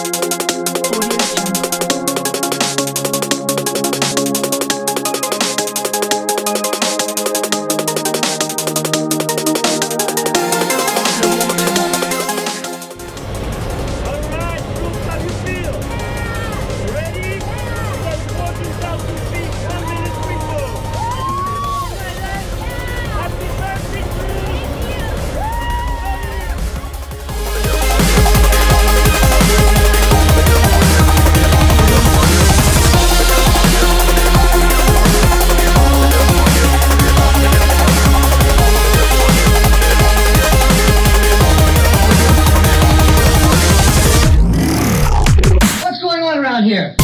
Audio going around here?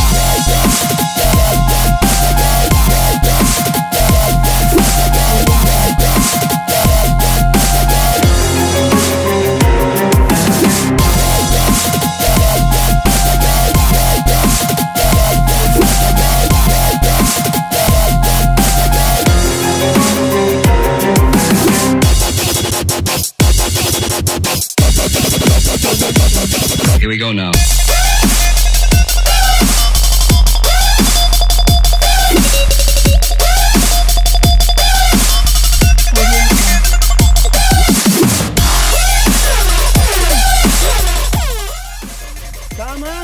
Here we go now.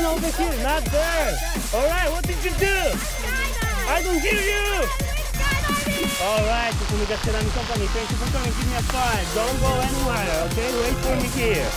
Come on over here, not there. Alright, what did you do? I don't hear you. So we got Ceramic Company. Thank you for coming. Give me a five. Don't go anywhere, okay? Wait for me here.